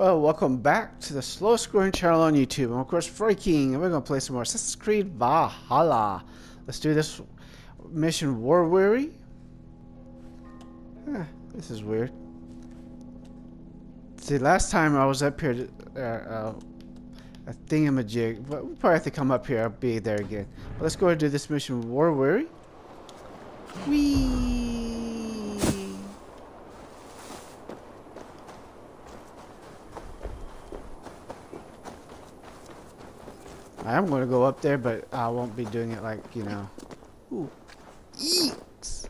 Well, welcome back to the slowest growing channel on YouTube. I'm of course Freaking, and we're gonna play some more Assassin's Creed Valhalla. Let's do this mission War Weary. Huh, this is weird. See, last time I was up here, uh, uh, I think I'm a thingamajig, but we probably have to come up here. I'll be there again. But let's go and do this mission War Weary. Whee! I am going to go up there, but I won't be doing it like, you know. Ooh. Eeks!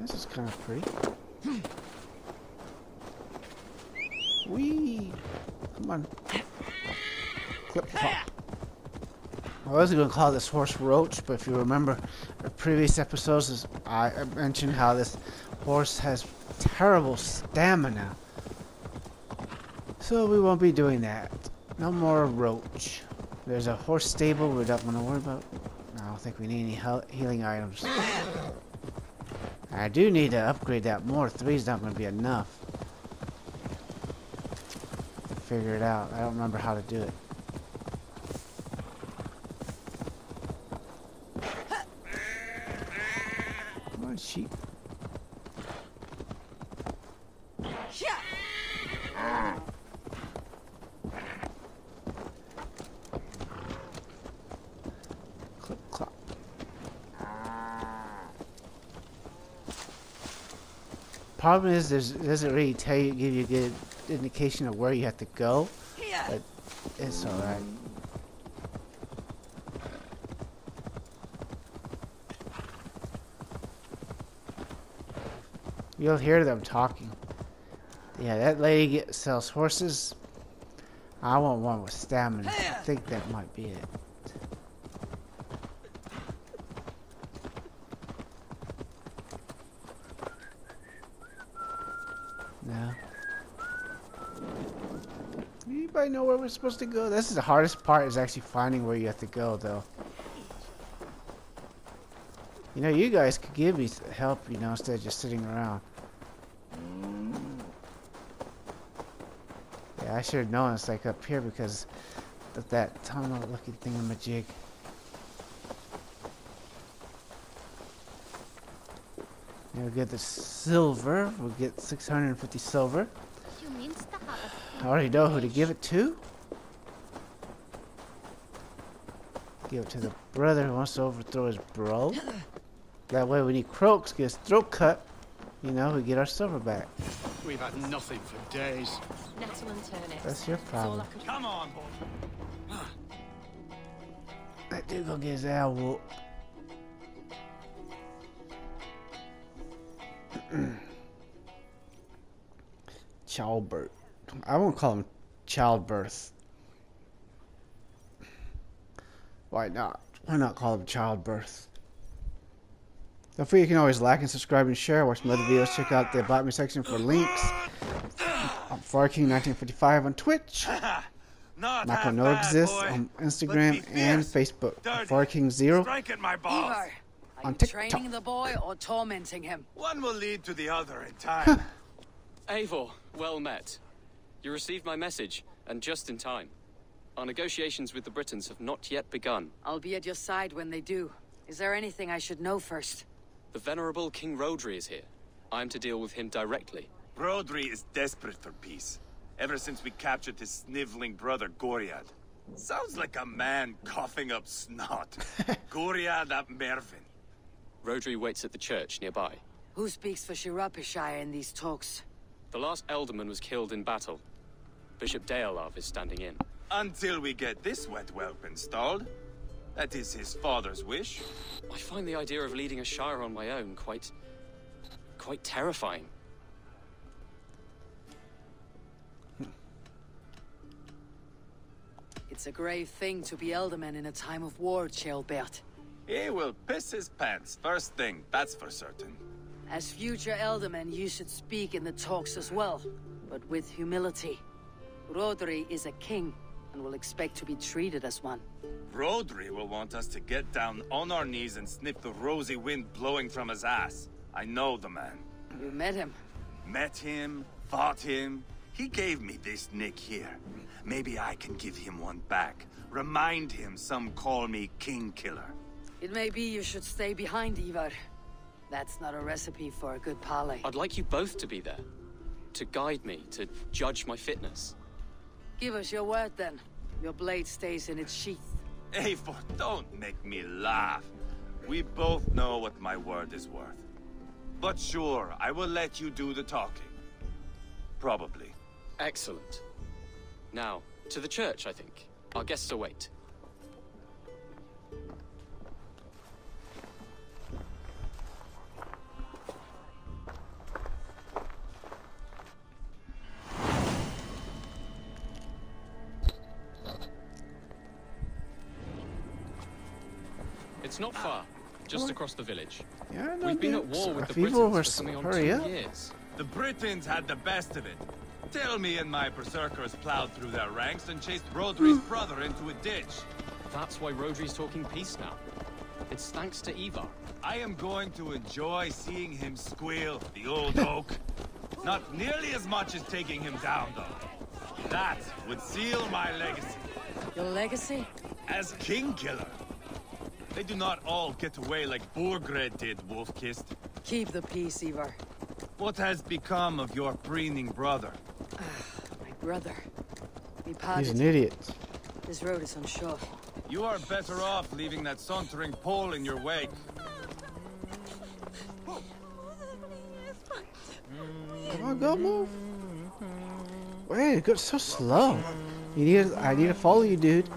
This is kind of pretty. Wee! Come on. Clip clop. I was going to call this horse Roach, but if you remember the previous episodes, I mentioned how this horse has terrible stamina. So we won't be doing that. No more roach. There's a horse stable we're not going to worry about. I don't think we need any healing items. I do need to upgrade that more. Three's not going to be enough. Figure it out. I don't remember how to do it. Come on, sheep. Clip clop. Problem is, there's, it doesn't really tell you, give you a good indication of where you have to go, but it's alright. You'll hear them talking. Yeah, that lady sells horses. I want one with stamina. I think that might be it. No. Anybody know where we're supposed to go? This is the hardest part is actually finding where you have to go though. You know, you guys could give me help, you know, instead of just sitting around. Yeah, I should have known it's like up here because of that tunnel looking thingamajig. We'll get the silver. We'll get 650 silver. I already know who to give it to. Give it to the brother who wants to overthrow his bro. That way when he croaks, get his throat cut, you know, we get our silver back. We've had nothing for days. Nettle and turnips. That's your That's all problem. Could Come on, boy. That dude gonna get his owl whooped. Childbirth. I won't call him childbirth. Why not? Why not call him childbirth? Don't forget you can always like and subscribe and share. Watch some other videos. Check out the About Me section for links. I'm FarKing1955 on Twitch. Not Michael No bad, exists boy. on Instagram and Facebook. dirty, Farking Zero. Strike at my balls. Ivarr, are On TikTok. training the boy or tormenting him? One will lead to the other in time. Eivor, well met. You received my message, and just in time. Our negotiations with the Britons have not yet begun. I'll be at your side when they do. Is there anything I should know first? The venerable King Rhodri is here. I'm to deal with him directly. Rhodri is desperate for peace. Ever since we captured his sniveling brother Gwriad. Sounds like a man coughing up snot. Gwriad ap Merfyn. Rhodri waits at the church nearby. Who speaks for Shirapishire in these talks? The last Ealdorman was killed in battle. Bishop Deorlaf is standing in. Until we get this wet whelp installed. That is his father's wish. I find the idea of leading a shire on my own quite... quite terrifying. Hmm. It's a grave thing to be Ealdorman in a time of war, Ceolbert. He will piss his pants first thing, that's for certain. As future Ealdorman, you should speak in the talks as well, but with humility. Rhodri is a king, and will expect to be treated as one. Rhodri will want us to get down on our knees and sniff the rosy wind blowing from his ass. I know the man. You met him. Met him, fought him. He gave me this nick here. Maybe I can give him one back. Remind him some call me King Killer. It may be you should stay behind, Ivarr. That's not a recipe for a good parley. I'd like you both to be there. To guide me, to judge my fitness. Give us your word then. Your blade stays in its sheath. Eivor, don't make me laugh. We both know what my word is worth. But sure, I will let you do the talking. Probably. Excellent. Now, to the church, I think. Our guests await. It's not far, just across the village. Yeah, no, We've been at war with the Britons for s- coming on two years. The Britons had the best of it. Tell me and my berserkers plowed through their ranks and chased Rhodri's brother into a ditch. That's why Rhodri's talking peace now. It's thanks to Ivarr. I am going to enjoy seeing him squeal, the old oak. Not nearly as much as taking him down, though. That would seal my legacy Your legacy? as King Killer. They do not all get away like Burgred did, Wolf-Kissed. Keep the peace, Ivarr. What has become of your preening brother? Ah, my brother. We He's an idiot. This road is unsure. You are better off leaving that sauntering pole in your wake. Come on, go move. Wait, it got so slow. You need. I need to follow you, dude.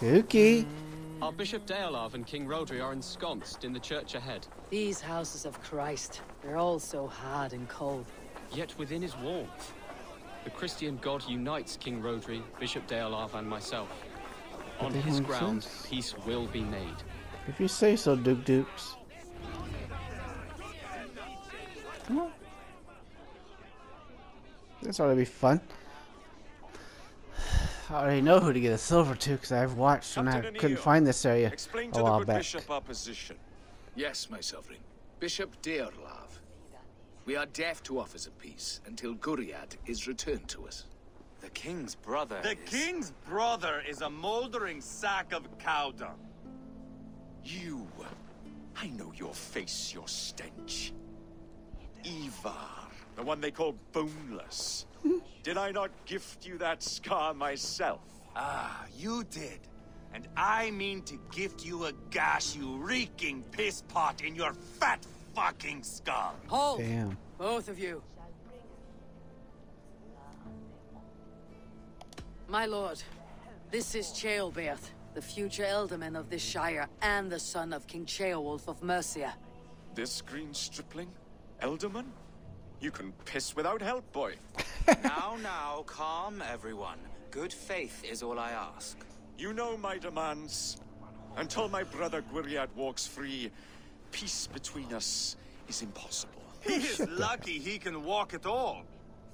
Dookie. Our Bishop Deorlaf and King Rhodri are ensconced in the church ahead. These houses of Christ, they're all so hard and cold. Yet within his warmth, the Christian God unites King Rhodri, Bishop Deorlaf, and myself. On his ground, sense. peace will be made. If you say so, Duke Dukes. Come on. This ought to be fun. I already know who to get a silver to because I've watched and I Captain couldn't find this area Explain a to the while good back. bishop our position. Yes, my sovereign. Bishop Deorlaf. We are deaf to offers of peace until Gwriad is returned to us. The king's brother The is... king's brother is a moldering sack of cow dung. You. I know your face, your stench. Ivarr, the one they call Boneless. Did I not gift you that scar myself? Ah, you did. And I mean to gift you a gash, you reeking piss pot in your fat fucking skull. Hold! Damn. Both of you. My lord, this is Ceolbert, the future ealdorman of this shire and the son of King Ceolwulf of Mercia. This green stripling? Ealdorman? You can piss without help, boy. now, now, calm everyone. Good faith is all I ask. You know my demands. Until my brother Gwriad walks free, peace between us is impossible. He is lucky he can walk at all.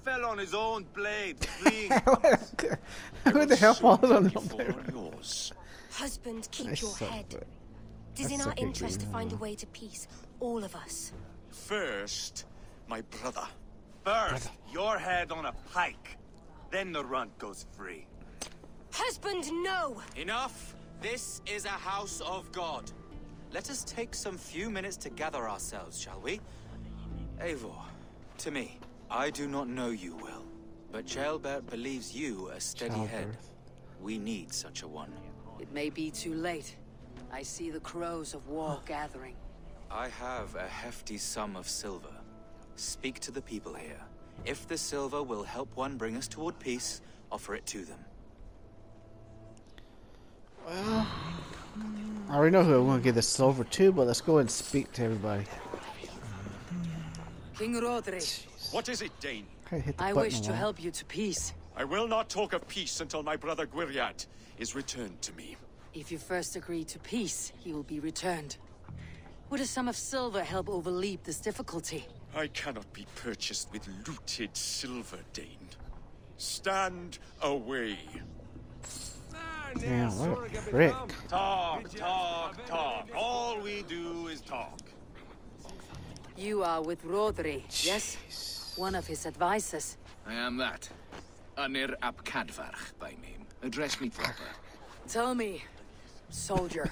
Fell on his own blade, fleeing. Who the hell falls on you the blade? yours. Husband, keep I your suck, head. but It is I in our interest to find a way to peace, all of us. First, my brother. First, your head on a pike. Then the runt goes free. Husband, no! Enough! This is a house of God. Let us take some few minutes to gather ourselves, shall we? Eivor, to me, I do not know you well, but Ceolbert believes you a steady head. We need such a one. It may be too late. I see the crows of war gathering. I have a hefty sum of silver. Speak to the people here. If the silver will help one bring us toward peace, offer it to them. Well, I already know who I'm going to give the silver to, but let's go and speak to everybody. King Rhodri, What is it, Dane? I, hit the I wish to help you to peace. I will not talk of peace until my brother Gwriad is returned to me. If you first agree to peace, he will be returned. Would a sum of silver help overleap this difficulty? I cannot be purchased with looted silver, Dane. Stand away. Damn, what a prick. Talk, talk, talk. All we do is talk. You are with Rhodri, yes? one of his advisors. I am that. Anir ap Cadfarch by name. Address me proper. Tell me, soldier,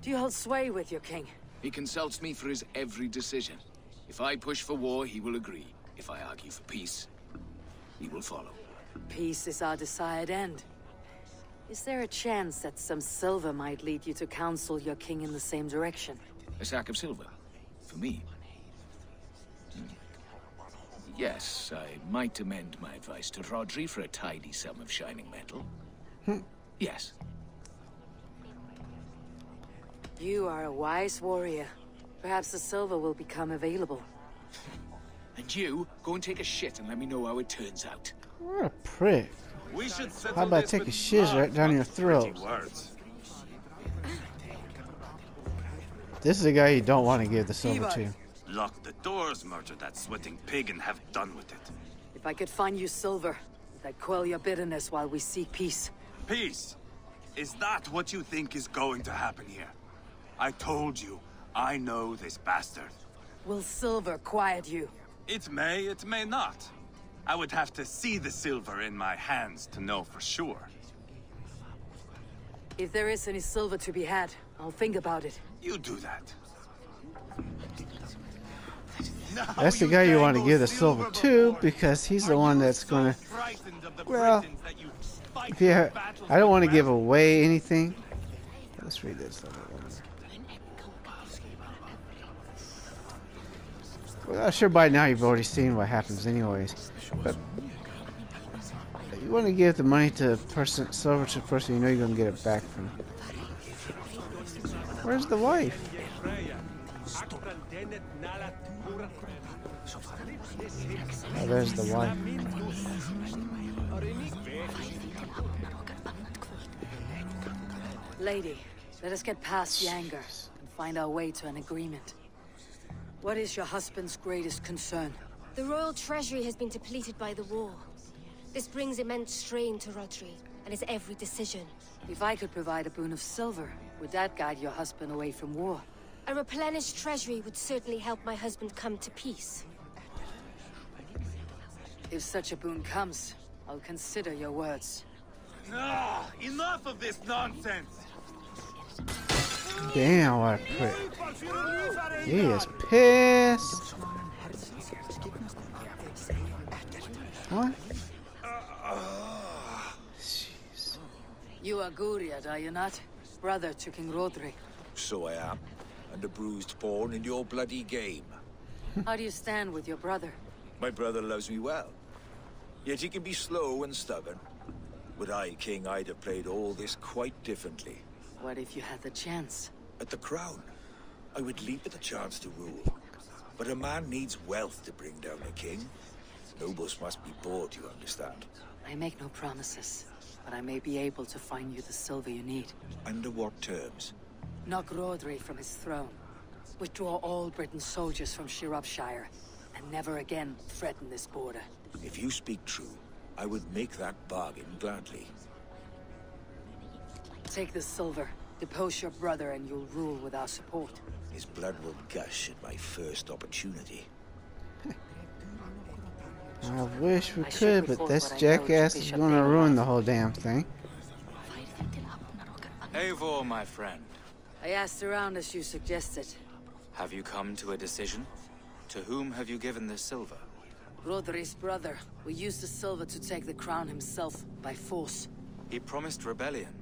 do you hold sway with your king? He consults me for his every decision. If I push for war, he will agree. If I argue for peace, he will follow. Peace is our desired end. Is there a chance that some silver might lead you to counsel your king in the same direction? A sack of silver? For me? Hmm. Yes, I might amend my advice to Rhodri for a tidy sum of shining metal. yes. You are a wise warrior. Perhaps the silver will become available. And you, go and take a shit and let me know how it turns out. What a prick. We should How about this take a shiz right down your throat? Words. This is a guy you don't want to give the silver to. Lock the doors, murder that sweating pig, and have done with it. If I could find you silver, that'd quell your bitterness while we seek peace. Peace. Is that what you think is going to happen here? I told you, I know this bastard. Will silver quiet you? It may, it may not. I would have to see the silver in my hands to know for sure. If there is any silver to be had, I'll think about it. You do that. That's the guy you want to give the silver to because he's the one that's going to. Well, if you, I don't want to give away anything. Let's read this. Well, I'm sure by now you've already seen what happens, anyways. But you want to give the money to person, silver to a person you know you're going to get it back from. Where's the wife? Oh, there's the wife. Lady, let us get past the anger and find our way to an agreement. What is your husband's greatest concern? The royal treasury has been depleted by the war. This brings immense strain to Rhodri and his every decision. If I could provide a boon of silver, would that guide your husband away from war? A replenished treasury would certainly help my husband come to peace. If such a boon comes, I'll consider your words. Ah, enough of this nonsense! Damn, what a prick. He is pissed. What? Jeez. You are Gwriad, are you not? Brother to King Rhodri. So I am. And a bruised pawn in your bloody game. How do you stand with your brother? My brother loves me well. Yet he can be slow and stubborn. Were I king, I'd have played all this quite differently. What if you had the chance? At the crown, I would leap at the chance to rule. But a man needs wealth to bring down a king. Nobles must be bought, you understand. I make no promises, but I may be able to find you the silver you need. Under what terms? Knock Rhodri from his throne. Withdraw all Britain's soldiers from Shropshire, and never again threaten this border. If you speak true, I would make that bargain gladly. Take the silver, depose your brother, and you'll rule with our support. His blood will gush at my first opportunity. I wish we could, but this what I know to jackass is gonna ruin the whole damn thing. Eivor, my friend, I asked around as you suggested. have you come to a decision? To whom have you given this silver? Rhodri's brother We used the silver to take the crown himself by force. He promised rebellion.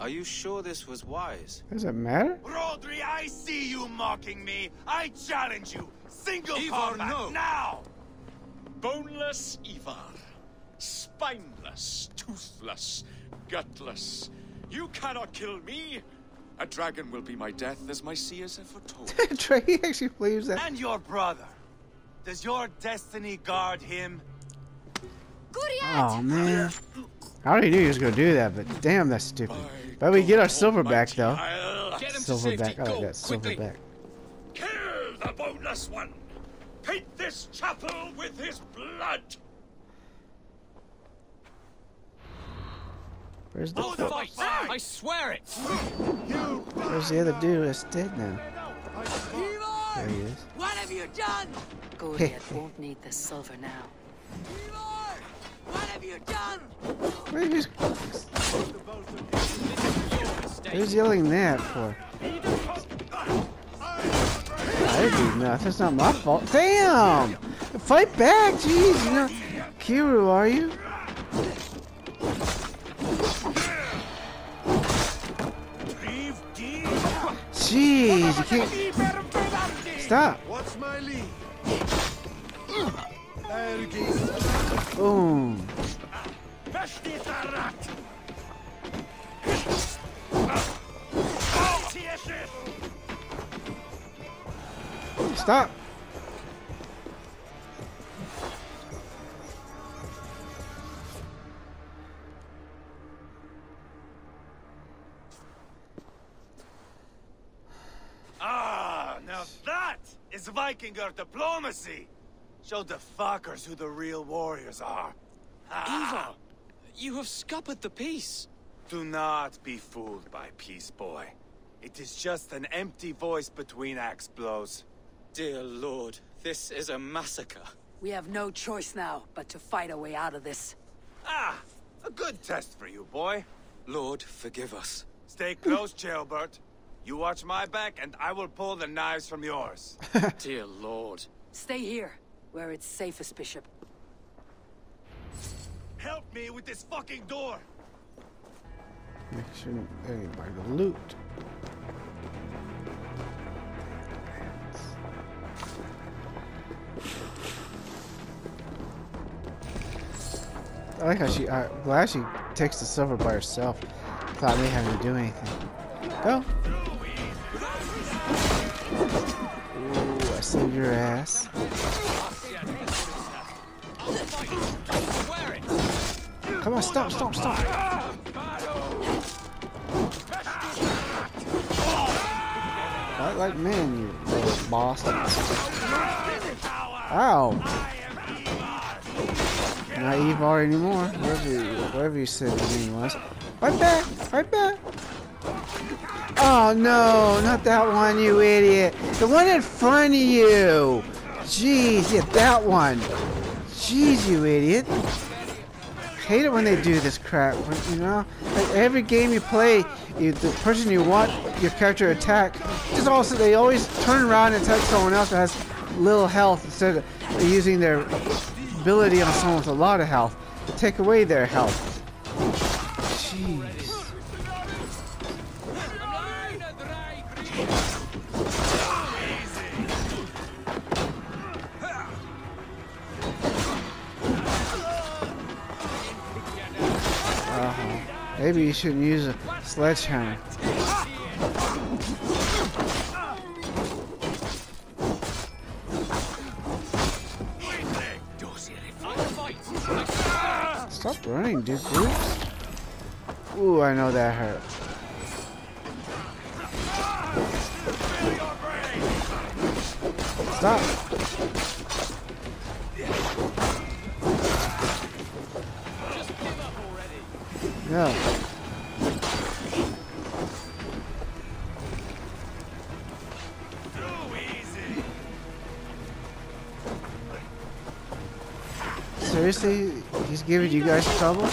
Are you sure this was wise? Does it matter? Rhodri, I see you mocking me! I challenge you! Single Ivarr, combat, no. now! Boneless Ivarr. Spineless, toothless, gutless. You cannot kill me. A dragon will be my death, as my seers have foretold. Trey he actually believes that. And your brother. Does your destiny guard him? Oh man. I already knew he was gonna do that, but damn, that's stupid. But we get our silver back though. I'll Get him to Silver back. Oh, I like that silver back. kill the boneless one. Paint this chapel with his blood. Where's the Oh, the fight! I swear it! Where's the other dude that's dead now? There he is. What have you done? Goliath won't need the silver now. What have you done? What are you Who's yelling that for? I didn't do nothing. It's not my fault. Damn! Fight back, jeez. You know, Kiryu, are you? Jeez, you can't. Stop. What's my lead? Boom. Stop. Ah, now that is Vikinger diplomacy! Show the fuckers who the real warriors are. Eivor, you have scuppered the peace. Do not be fooled by peace, boy. It is just an empty voice between axe blows. Dear Lord, this is a massacre. We have no choice now but to fight our way out of this. Ah, a good test for you, boy. Lord, forgive us. Stay close, Ceolbert. You watch my back, and I will pull the knives from yours. Dear Lord. Stay here, where it's safest, Bishop. Help me with this fucking door! Make sure anybody to loot. I like how she. I'm glad she takes the silver by herself. Without me having to do anything. Go. Ooh, I saved your ass. Come on, stop, stop, stop. Fight like men, you bastard. Ow! Not Evar anymore. Whatever you, whatever you said the name was. Fight back! Right back! Oh no, not that one, you idiot. The one in front of you! Jeez, yeah, that one. Jeez, you idiot. hate it when they do this crap. You know, like every game you play, you, the person you want your character attack, just also they always turn around and attack someone else that has little health instead of using their ability on someone with a lot of health to take away their health. Jeez. Uh-huh. Maybe you shouldn't use a sledgehammer. Stop running, dude. Ooh, I know that hurt. Stop. No. Seriously? He's giving you guys trouble?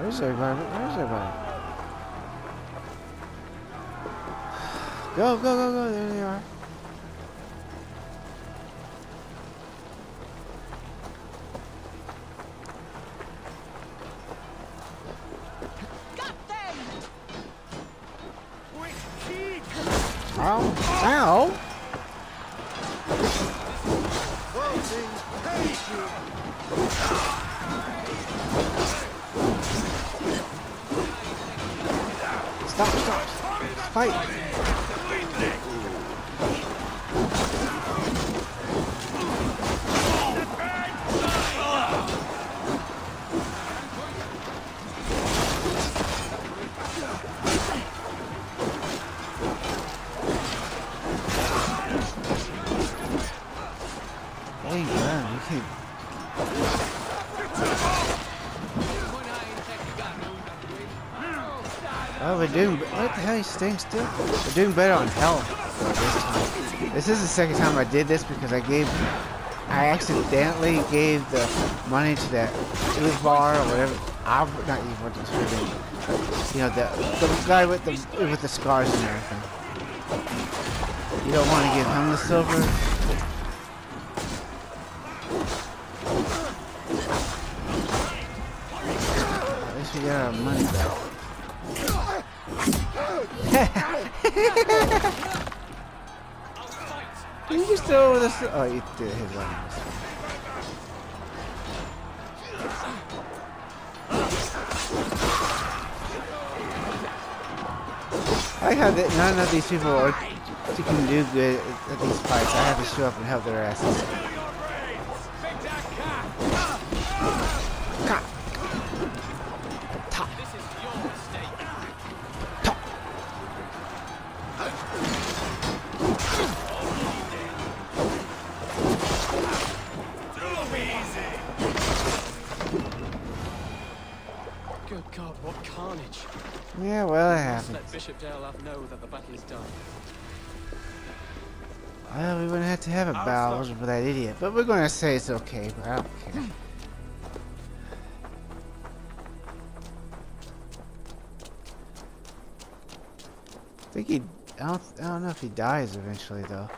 Where's everybody? Where's everybody? Go, go, go, go. There they are. Oh, we're doing. What the hell? He's staying still. We're doing better on health this time. This is the second time I did this because I gave. I accidentally gave the money to that Uvar or whatever. I've not Uvar, just really. You know the the guy with the with the scars and everything. You don't want to give him the silver. At least we got our money back. This? Oh, did one. I have that none of these people are can do good at these fights. I have to show up and help their asses. Know that the battle is done. Well, we wouldn't have to have a battle for that idiot, but we're gonna say it's okay, but I don't care. I think he, I don't, I don't know if he dies eventually though.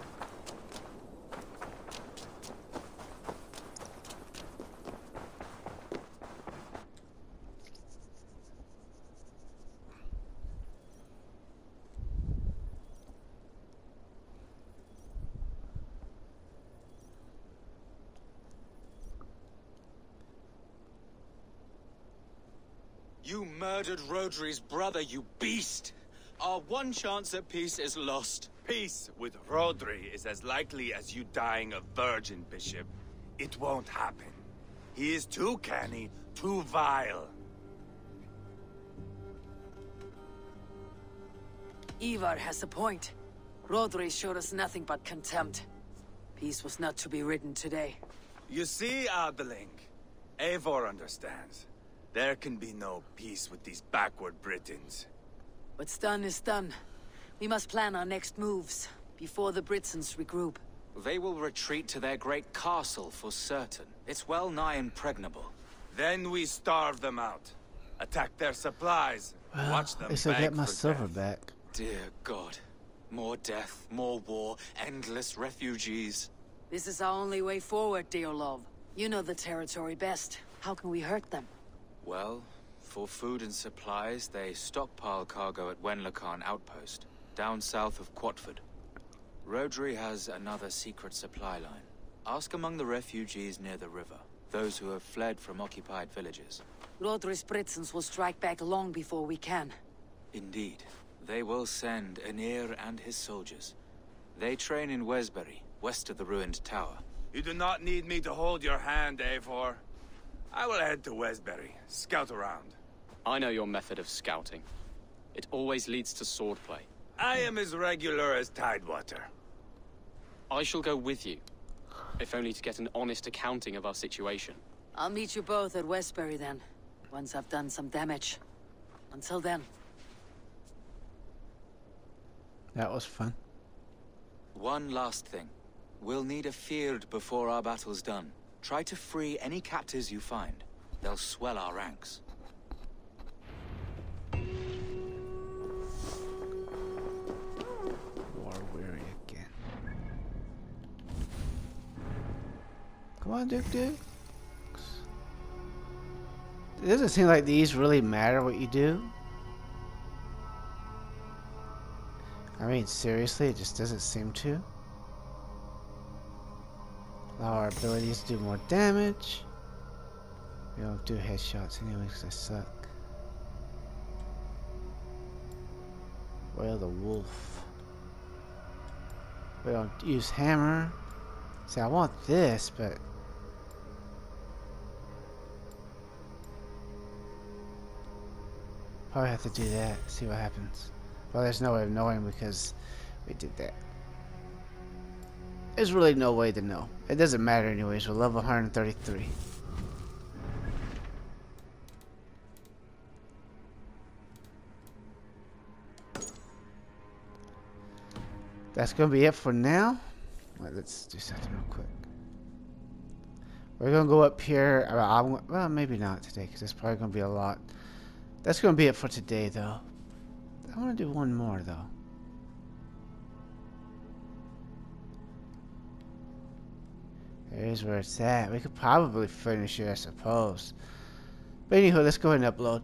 You murdered Rhodri's brother, you beast! Our one chance at peace is lost. Peace with Rhodri is as likely as you dying a virgin, Bishop. It won't happen. He is too canny, too vile. Ivarr has a point. Rhodri showed us nothing but contempt. Peace was not to be written today. You see, Aetheling, Eivor understands. There can be no peace with these backward Britons. What's done is done. We must plan our next moves, before the Britons regroup. They will retreat to their great castle for certain. It's well nigh impregnable. Then we starve them out. Attack their supplies. Well, watch them at least I beg get my for silver death. back. Dear God. More death, more war, endless refugees. This is our only way forward, dear love. You know the territory best. How can we hurt them? Well, for food and supplies, they stockpile cargo at Wenlacan Outpost, down south of Quatford. Rhodri has another secret supply line. Ask among the refugees near the river, those who have fled from occupied villages. Rhodri's Britons will strike back long before we can. Indeed, they will send Anir and his soldiers. They train in Westbury, west of the ruined tower. You do not need me to hold your hand, Eivor. I will head to Westbury, scout around. I know your method of scouting. It always leads to swordplay. I am as regular as Tidewater. I shall go with you, if only to get an honest accounting of our situation. I'll meet you both at Westbury then, once I've done some damage. Until then. That was fun. One last thing. We'll need a field before our battle's done. Try to free any captives you find. They'll swell our ranks. War weary again. Come on, Duke Duke. It doesn't seem like these really matter what you do. I mean, seriously, it just doesn't seem to. Our abilities do more damage. We don't do headshots anyway because they suck. Wail the Wolf. We don't use hammer. See, I want this, but... Probably have to do that, see what happens. Well, there's no way of knowing because we did that. There's really no way to know. It doesn't matter anyways, we're level 133. That's gonna be it for now. Let's do something real quick. We're gonna go up here. Uh, well maybe not today, because it's probably gonna be a lot. That's gonna be it for today, though. I want to do one more, though. There's where it's at. We could probably finish it, I suppose. But anywho, let's go ahead and upload.